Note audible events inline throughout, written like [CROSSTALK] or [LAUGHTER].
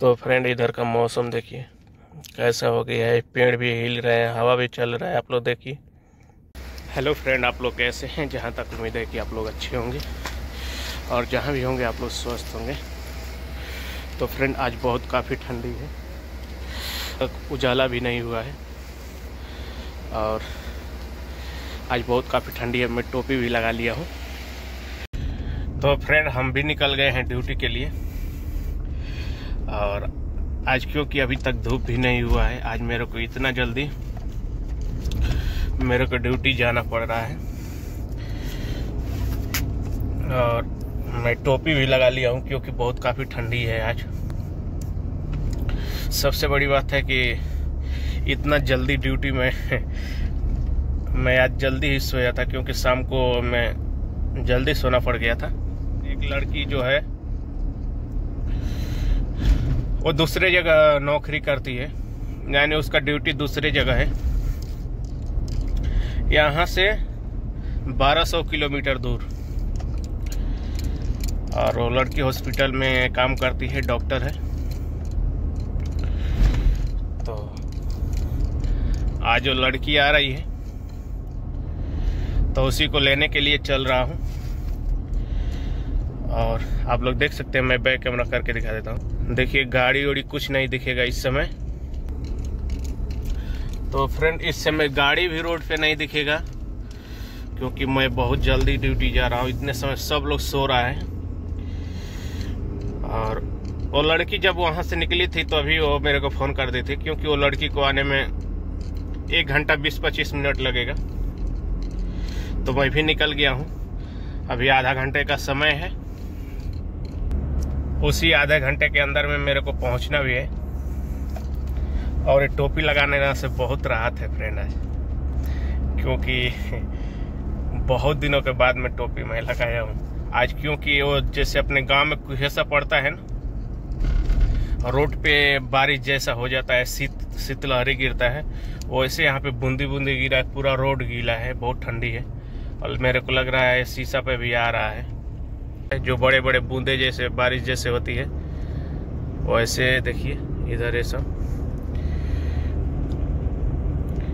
तो फ्रेंड इधर का मौसम देखिए। कैसा हो गया है? पेड़ भी हिल रहे हैं, हवा भी चल रहा है, आप लोग देखिए। हेलो फ्रेंड आप लोग कैसे हैं? जहाँ तक उम्मीद है कि आप लोग अच्छे होंगे और जहाँ भी होंगे, आप लोग स्वस्थ होंगे। तो फ्रेंड आज बहुत काफ़ी ठंडी है। उजाला भी नहीं हुआ है और आज बहुत काफ़ी ठंडी है। मैं टोपी भी लगा लिया हूँ। तो फ्रेंड हम भी निकल गए हैं ड्यूटी के लिए। और आज क्योंकि अभी तक धूप भी नहीं हुआ है, आज मेरे को इतना जल्दी मेरे को ड्यूटी जाना पड़ रहा है। और मैं टोपी भी लगा लिया हूँ क्योंकि बहुत काफ़ी ठंडी है आज। सबसे बड़ी बात है कि इतना जल्दी ड्यूटी में [LAUGHS] मैं आज जल्दी ही सोया था क्योंकि शाम को मैं जल्दी सोना पड़ गया था। एक लड़की जो है वो दूसरे जगह नौकरी करती है। यानी उसका ड्यूटी दूसरे जगह है। यहाँ से 1200 किलोमीटर दूर। और वो लड़की हॉस्पिटल में काम करती है, डॉक्टर है। तो आज जो लड़की आ रही है। तो उसी को लेने के लिए चल रहा हूँ। और आप लोग देख सकते हैं, मैं बैक कैमरा करके दिखा देता हूँ। देखिए, गाड़ी उड़ी कुछ नहीं दिखेगा इस समय। तो फ्रेंड इस समय गाड़ी भी रोड पे नहीं दिखेगा, क्योंकि मैं बहुत जल्दी ड्यूटी जा रहा हूँ। इतने समय सब लोग सो रहा है। और वो लड़की जब वहाँ से निकली थी तो अभी वो मेरे को फ़ोन कर दी थी, क्योंकि वो लड़की को आने में एक घंटा बीस पच्चीस मिनट लगेगा। तो मैं भी निकल गया हूँ। अभी आधा घंटे का समय है। उसी आधे घंटे के अंदर में मेरे को पहुँचना भी है। और ये टोपी लगाने से बहुत राहत है फ्रेंड आज। क्योंकि बहुत दिनों के बाद मैं टोपी मैं लगाया हूँ। आज क्योंकि वो जैसे अपने गाँव में कुहेसा पड़ता है ना, रोड पे बारिश जैसा हो जाता है, शीत, शीतलहरी गिरता है वैसे यहाँ पे बूंदी बूंदी गिरा है पूरा रोड गीला है, बहुत ठंडी है। और मेरे को लग रहा है शीशा पे भी आ रहा है। जो बड़े बड़े बूंदे जैसे, बारिश जैसे होती है। वैसे देखिए, इधर ये सब।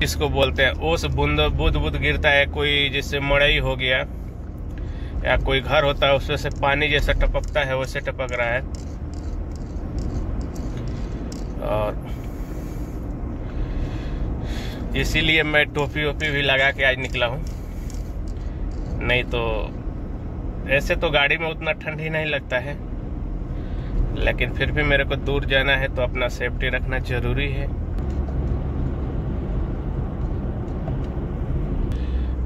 इसको बोलते हैं ओस बूंद बुद बुद गिरता है, कोई जैसे मड़ई हो गया, या कोई घर होता है, उसमें से पानी जैसा टपकता है, वैसे टपक रहा है। और इसीलिए मैं टोपी वोपी भी लगा के आज निकला हूँ। नहीं तो ऐसे तो गाड़ी में उतना ठंडी नहीं लगता है। लेकिन फिर भी मेरे को दूर जाना है तो अपना सेफ्टी रखना ज़रूरी है।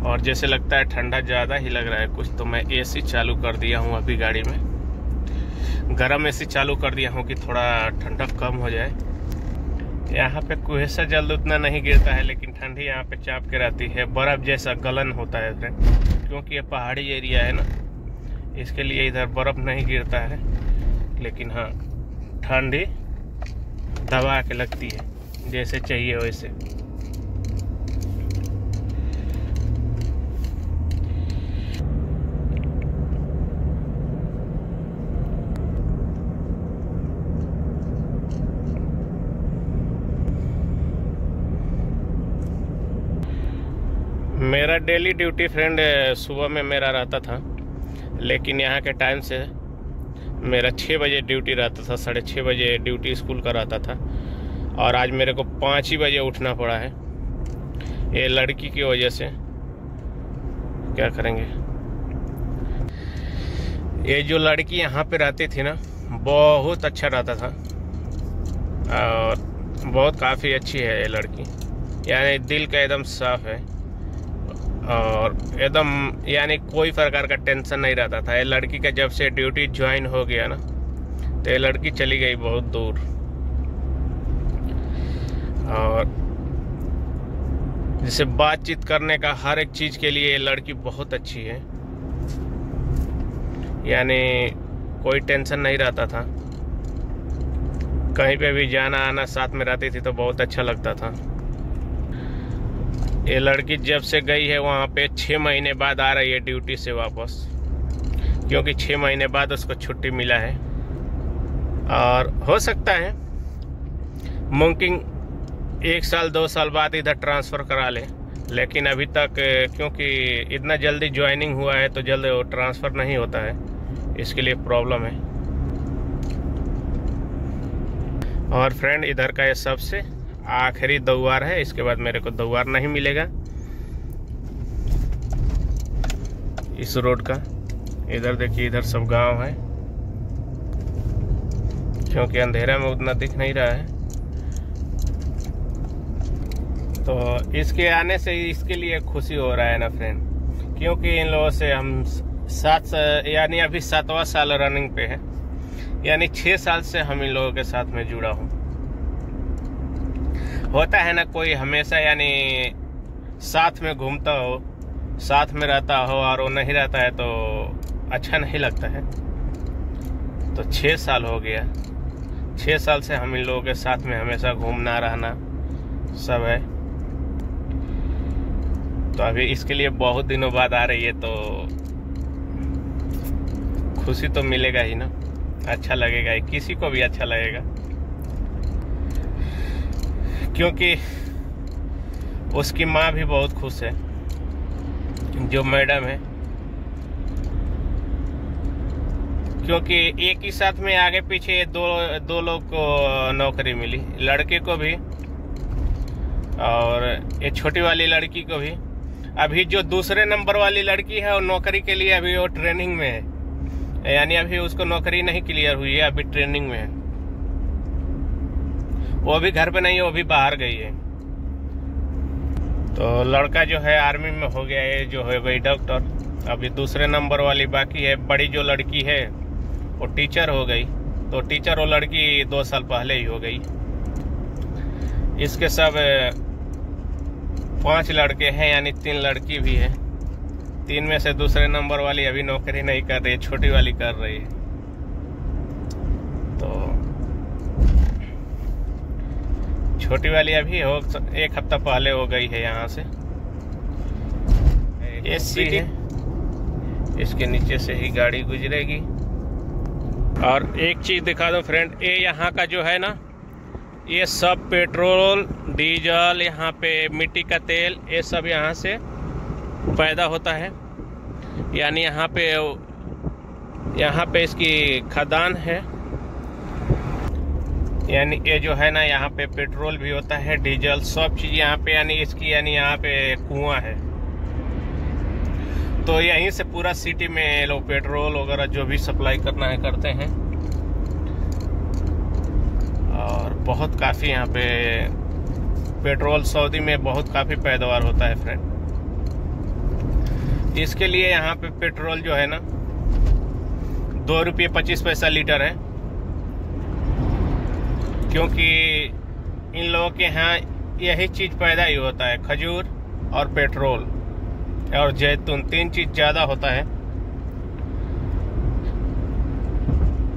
और जैसे लगता है ठंडा ज़्यादा ही लग रहा है कुछ तो मैं एसी चालू कर दिया हूँ अभी गाड़ी में। गरम एसी चालू कर दिया हूँ कि थोड़ा ठंडक कम हो जाए। यहाँ पे कुहेसा जल्द उतना नहीं गिरता है, लेकिन ठंडी यहाँ पे चाप के रहती है। बर्फ़ जैसा गलन होता है क्योंकि ये पहाड़ी एरिया है ना। इसके लिए इधर बर्फ़ नहीं गिरता है, लेकिन हाँ ठंडी दबा के लगती है, जैसे चाहिए वैसे। मेरा डेली ड्यूटी फ्रेंड सुबह में मेरा रहता था। लेकिन यहाँ के टाइम से मेरा छः बजे ड्यूटी रहता था, साढ़े छः बजे ड्यूटी स्कूल का रहता था। और आज मेरे को पाँच ही बजे उठना पड़ा है। ये लड़की की वजह से। क्या करेंगे? ये जो लड़की यहाँ पे रहती थी ना, बहुत अच्छा रहता था। और बहुत काफ़ी अच्छी है ये लड़की। यानी दिल का एकदम साफ़ है। और एकदम, यानी कोई प्रकार का टेंशन नहीं रहता था। ये लड़की का जब से ड्यूटी ज्वाइन हो गया ना तो ये लड़की चली गई बहुत दूर। और जैसे बातचीत करने का हर एक चीज़ के लिए ये लड़की बहुत अच्छी है। यानी कोई टेंशन नहीं रहता था। कहीं पे भी जाना आना साथ में रहती थी तो बहुत अच्छा लगता था। ये लड़की जब से गई है वहाँ पे छः महीने बाद आ रही है ड्यूटी से वापस। क्योंकि छः महीने बाद उसको छुट्टी मिला है। और हो सकता है मुमकिन एक साल, दो साल बाद इधर ट्रांसफ़र करा ले। लेकिन अभी तक, क्योंकि इतना जल्दी ज्वाइनिंग हुआ है तो जल्द वो ट्रांसफ़र नहीं होता है। इसके लिए प्रॉब्लम है। और फ्रेंड इधर का ये सबसे आखिरी दौवार है, इसके बाद मेरे को दौवार नहीं मिलेगा। इस रोड का। इधर देखिए, इधर सब गाँव है। क्योंकि अंधेरा में उतना दिख नहीं रहा है। तो इसके आने से इसके लिए खुशी हो रहा है ना फ्रेंड क्योंकि इन लोगों से हम सात यानी अभी सातवां साल रनिंग पे है। यानी छः साल से हम इन लोगों के साथ में जुड़ा हूँ। होता है ना कोई हमेशा यानी साथ में घूमता हो, साथ में रहता हो और वो नहीं रहता है तो अच्छा नहीं लगता है। तो छः साल हो गया। छः साल से हम इन लोगों के साथ में हमेशा घूमना, रहना सब है। तो अभी इसके लिए बहुत दिनों बाद आ रही है तो खुशी तो मिलेगा ही ना। अच्छा लगेगा ही, किसी को भी अच्छा लगेगा। क्योंकि उसकी माँ भी बहुत खुश है, जो मैडम है। क्योंकि एक ही साथ में आगे पीछे दो दो लोग को नौकरी मिली, लड़के को भी और ये छोटी वाली लड़की को भी। अभी जो दूसरे नंबर वाली लड़की है, वो नौकरी के लिए अभी वो ट्रेनिंग में है। यानी अभी उसको नौकरी नहीं क्लियर हुई है, अभी ट्रेनिंग में है। वो भी घर पे नहीं है, वो भी बाहर गई है। तो लड़का जो है आर्मी में हो गया है, जो है गई डॉक्टर। अभी दूसरे नंबर वाली बाकी है, बड़ी जो लड़की है, वो टीचर हो गई। तो टीचर वो लड़की दो साल पहले ही हो गई। इसके सब पाँच लड़के हैं, यानी तीन लड़की भी है। तीन में से दूसरे नंबर वाली अभी नौकरी नहीं कर रही, छोटी वाली कर रही है तो छोटी वाली अभी हो एक हफ़्ता पहले हो गई है यहाँ से। ए सी है। इसके नीचे से ही गाड़ी गुजरेगी। और एक चीज़ दिखा दो फ्रेंड ये यहाँ का जो है ना ये सब पेट्रोल डीजल यहाँ पे मिट्टी का तेल ये सब यहाँ से पैदा होता है। यानी यहाँ पे यहाँ पे इसकी खदान है। यानी ये जो है ना, यहाँ पे पेट्रोल भी होता है, डीजल, सब चीज़ यहाँ पे, यानी इसकी, यानी यहाँ पे कुआँ है। तो यहीं से पूरा सिटी में लोग पेट्रोल वगैरह जो भी सप्लाई करना है, करते हैं। और बहुत काफ़ी यहाँ पे पेट्रोल सऊदी में बहुत काफ़ी पैदावार होता है फ्रेंड इसके लिए यहाँ पे पेट्रोल जो है ना, दो रुपये पच्चीस पैसा लीटर है। क्योंकि इन लोगों के यहाँ यही चीज़ पैदा ही होता है, खजूर और पेट्रोल। और जैतून, तीन चीज़ ज़्यादा होता है।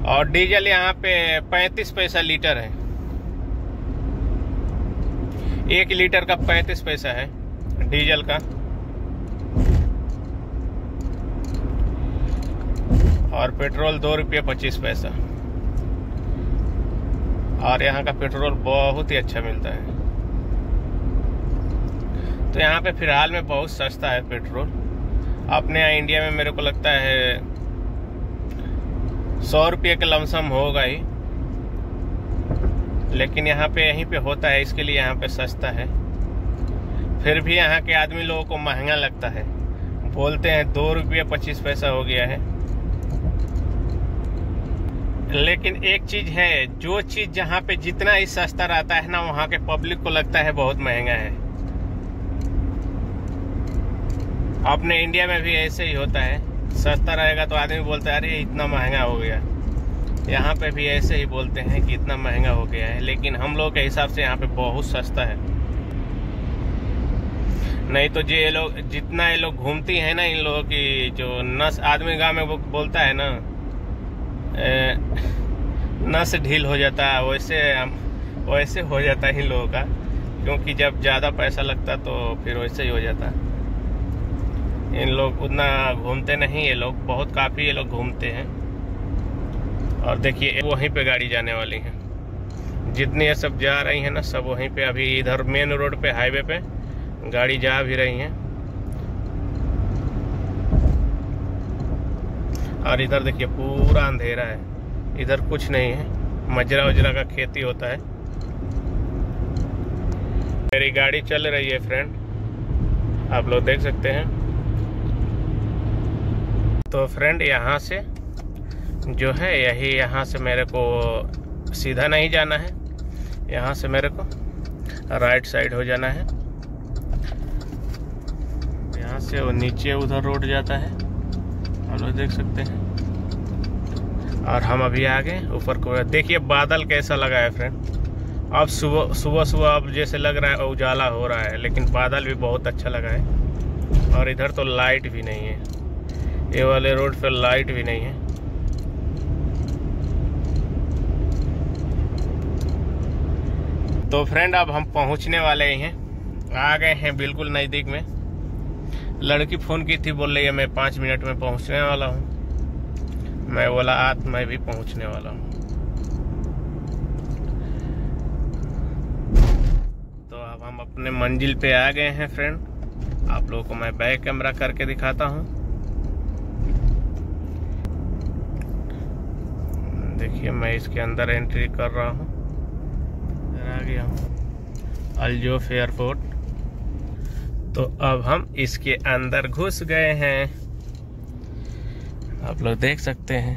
और डीजल यहाँ पे पैंतीस पैसा लीटर है। एक लीटर का पैंतीस पैसा है डीजल का। और पेट्रोल दो रुपये पच्चीस पैसा। और यहाँ का पेट्रोल बहुत ही अच्छा मिलता है। तो यहाँ पे फ़िलहाल में बहुत सस्ता है पेट्रोल। अपने यहाँ इंडिया में मेरे को लगता है सौ रुपये का लमसम होगा ही। लेकिन यहाँ पे यहीं पे होता है, इसके लिए यहाँ पे सस्ता है। फिर भी यहाँ के आदमी लोगों को महँगा लगता है। बोलते हैं दो रुपये पच्चीस पैसा हो गया है। लेकिन एक चीज़ है, जो चीज़ जहाँ पे जितना ही सस्ता रहता है ना, वहाँ के पब्लिक को लगता है बहुत महँगा है। अपने इंडिया में भी ऐसे ही होता है। सस्ता रहेगा तो आदमी बोलता है, अरे, इतना महँगा हो गया। यहाँ पे भी ऐसे ही बोलते हैं कि इतना महँगा हो गया है, लेकिन हम लोग के हिसाब से यहाँ पे बहुत सस्ता है। नहीं तो ये लोग, जितना ये लोग घूमती है ना, इन लोगों की जो नस, आदमी गाँव में बोलता है ना नस ढील हो जाता है वैसे वैसे हो जाता है इन लोगों का, क्योंकि जब ज़्यादा पैसा लगता तो फिर वैसे ही हो जाता। इन लोग उतना घूमते नहीं, ये लोग बहुत काफ़ी ये लोग घूमते हैं। और देखिए वहीं पे गाड़ी जाने वाली है। जितनी ये सब जा रही हैं ना, सब वहीं पे, अभी इधर मेन रोड पे हाईवे पे गाड़ी जा भी रही हैं। और इधर देखिए, पूरा अंधेरा है। इधर कुछ नहीं है। मजरा उजरा का खेती होता है। मेरी गाड़ी चल रही है फ्रेंड आप लोग देख सकते हैं। तो फ्रेंड यहाँ से जो है, यही यहाँ से मेरे को सीधा नहीं जाना है। यहाँ से मेरे को राइट साइड हो जाना है। यहाँ से वो नीचे उधर रोड जाता है। आप लोग देख सकते हैं। और हम अभी आ गए ऊपर को देखिए बादल कैसा लगा है फ्रेंड अब सुबह सुबह सुबह अब जैसे लग रहा है उजाला हो रहा है, लेकिन बादल भी बहुत अच्छा लगा है। और इधर तो लाइट भी नहीं है। ये वाले रोड पर लाइट भी नहीं है। तो फ्रेंड अब हम पहुँचने वाले ही हैं। आ गए हैं बिल्कुल नज़दीक में। लड़की फ़ोन की थी, बोल रही है, मैं पाँच मिनट में पहुँचने वाला हूँ। मैं बोला, आज मैं भी पहुँचने वाला हूँ। तो अब हम अपने मंजिल पे आ गए हैं फ्रेंड आप लोगों को मैं बैक कैमरा करके दिखाता हूँ। देखिए, मैं इसके अंदर एंट्री कर रहा हूँ। आ गया हूँ। अल्जोफ एयरपोर्ट तो अब हम इसके अंदर घुस गए हैं। आप लोग देख सकते हैं।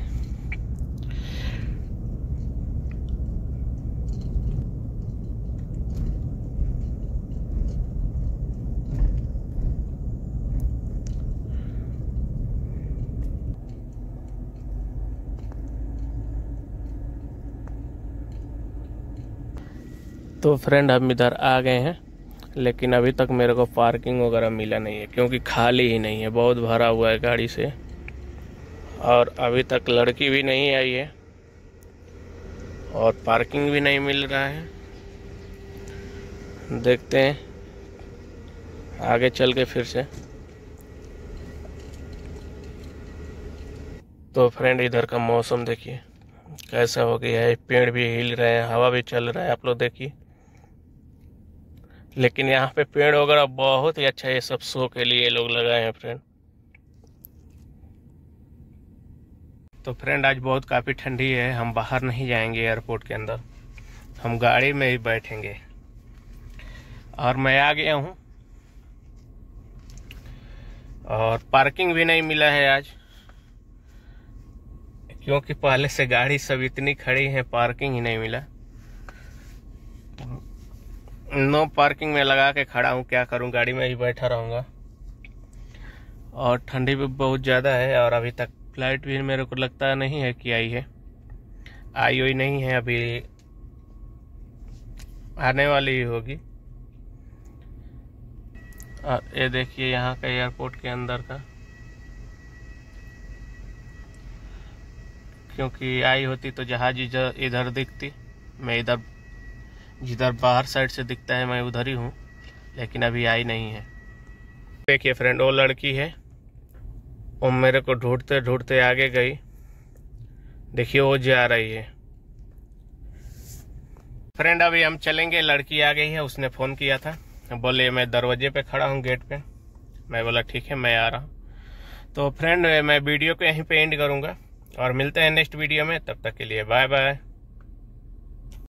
तो फ्रेंड, हम इधर आ गए हैं। लेकिन अभी तक मेरे को पार्किंग वगैरह मिला नहीं है, क्योंकि खाली ही नहीं है, बहुत भरा हुआ है गाड़ी से। और अभी तक लड़की भी नहीं आई है और पार्किंग भी नहीं मिल रहा है। देखते हैं, आगे चल के फिर से। तो फ्रेंड, इधर का मौसम देखिए, कैसा हो गया है, पेड़ भी हिल रहे हैं, हवा भी चल रहा है, आप लोग देखिए। लेकिन यहाँ पे पेड़ वगैरह बहुत ही अच्छा ये सब शो के लिए लोग लगाए हैं फ्रेंड तो फ्रेंड आज बहुत काफ़ी ठंडी है, हम बाहर नहीं जाएँगे एयरपोर्ट के अंदर। हम गाड़ी में ही बैठेंगे। और मैं आ गया हूँ। और पार्किंग भी नहीं मिला है आज। क्योंकि पहले से गाड़ी सब इतनी खड़ी है पार्किंग ही नहीं मिला। नो पार्किंग में लगा के खड़ा हूँ, क्या करूँ? गाड़ी में ही बैठा रहूँगा। और ठंडी भी बहुत ज़्यादा है और अभी तक फ़्लाइट भी मेरे को लगता नहीं है कि आई है। आई हुई नहीं है, अभी आने वाली ही होगी। और ये देखिए यहाँ का एयरपोर्ट के अंदर का। क्योंकि आई होती तो जहाज़ इधर दिखती, मैं इधर जिधर बाहर साइड से दिखता है, मैं उधर ही हूँ, लेकिन अभी आई नहीं है। देखिए फ्रेंड वो लड़की है वो मेरे को ढूंढते ढूंढते आगे गई। देखिए, वो जा रही है। फ्रेंड अभी हम चलेंगे, लड़की आ गई है, उसने फ़ोन किया था। बोले, मैं दरवाजे पे खड़ा हूँ गेट पे। मैं बोला, ठीक है, मैं आ रहा हूँ। तो फ्रेंड मैं वीडियो को यहीं पे एंड करूँगा, और मिलते हैं नेक्स्ट वीडियो में, तब तक के लिए बाय बाय